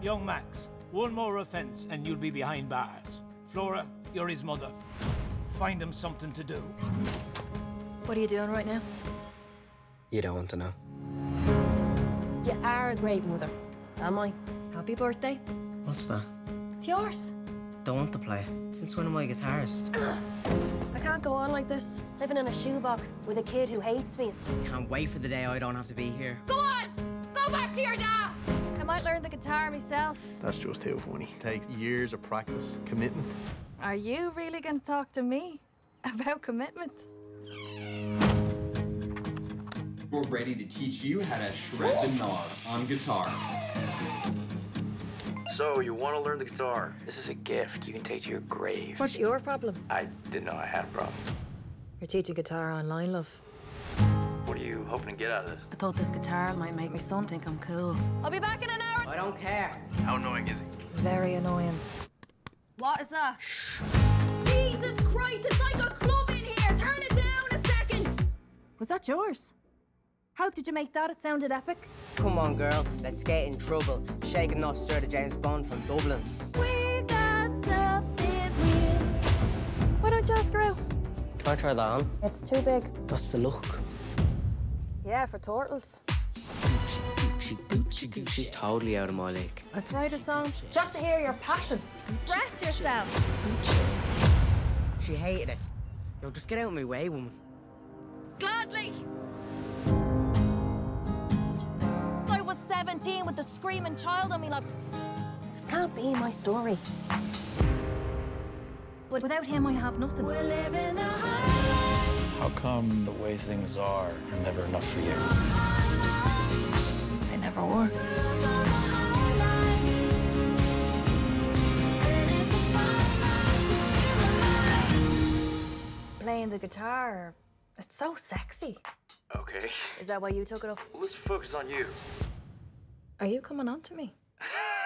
Young Max, one more offense and you'll be behind bars. Flora, you're his mother. Find him something to do. What are you doing right now? You don't want to know. You are a great mother. Am I? Happy birthday. What's that? It's yours. Don't want to play. Since when am I a guitarist? I can't go on like this, living in a shoebox with a kid who hates me. Can't wait for the day I don't have to be here. Go on! Go back to your dad! I might learn the guitar myself. That's just too funny. Takes years of practice, commitment. Are you really going to talk to me about commitment? We're ready to teach you how to shred the gnar on guitar. So, you want to learn the guitar? This is a gift you can take to your grave. What's your problem? I didn't know I had a problem. You're teaching guitar online, love. What are you hoping to get out of this? I thought this guitar might make me son think I'm cool. I'll be back in an hour. I don't care. How annoying is he? Very annoying. What is that? Shh. Jesus Christ, it's like a club in here! Turn it down a second! Was that yours? How did you make that? It sounded epic. Come on, girl. Let's get in trouble. Shake and not stir the James Bond from Dublin. We got something real. Why don't you ask her out? Can I try that on? It's too big. That's the look. Yeah, for turtles. Gucci, Gucci, Gucci. She's totally out of my league. Let's write a song just to hear your passion. Express yourself. She hated it. Yo, just get out of my way, woman. Gladly! I was 17 with the screaming child on me like, this can't be my story. But without him, I have nothing. we're living How come the way things are are never enough for you? They never. Playing the guitar, it's so sexy. Okay. Is that why you took it off? Well, let's focus on you. Are you coming on to me?